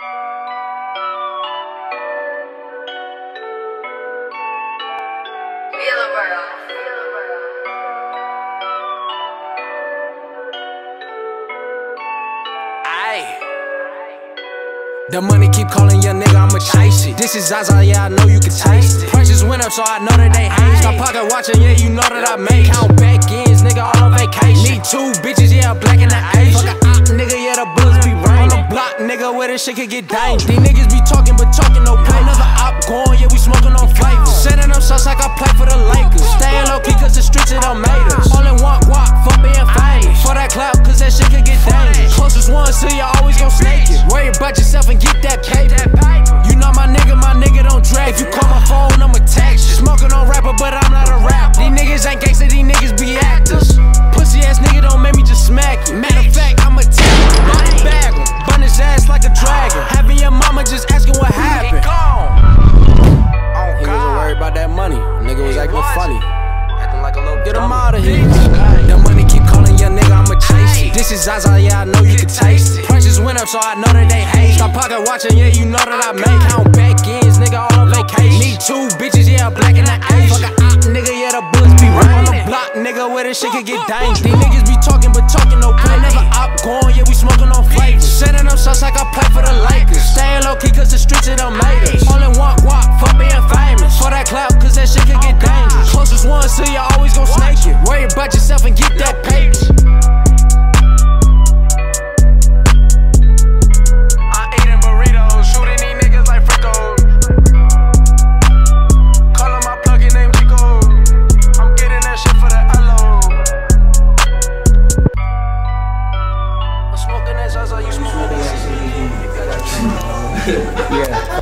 The money keep calling young nigga, I'ma chase it. This is Zaza, yeah, I know you can taste it. Prices went up, so I know that they hate. Stop pocket watching, yeah, you know that I make. Count back ends, nigga, all on vacation. Need two bitches, yeah, black and the where this shit could get dangerous. These niggas be talking, but talking no play. Another op going, yeah, we smoking on flavor. Setting up shots like I play for the Lakers. Staying low key, cause the streets, it done made us. All in one guap, fuck being famous. For that clout, cause that shit could get dangerous. Closest one, so you always gon' snake it. Worry about yourself and get that paper. Nigga was acting funny. Acting like a little Get him out of here. The money keep calling young nigga, I'ma chase it. This is Zaza, yeah, I know you can taste it. Prices went up, so I know that they hate. Stop pocket watching, yeah, you know that I make. Count back ends, nigga, all on vacation. Need two bitches, yeah, black and the Asian. Fuck a op, nigga, yeah, the bullets be right on the block, nigga, where this shit could get dangerous. These niggas be talking, but talking no play. Never op going, yeah, we smoking on flavors. Setting up shots like I play for the Lakers. Staying low key, cause the streets, it done one, so you always gon' snake it. Worry about yourself and get that paper. I'm burritos, shooting these niggas like fricos. Calling my plug-in name Chico. I'm getting that shit for the LO. I'm smoking that Zaza, you smoking that Yeah,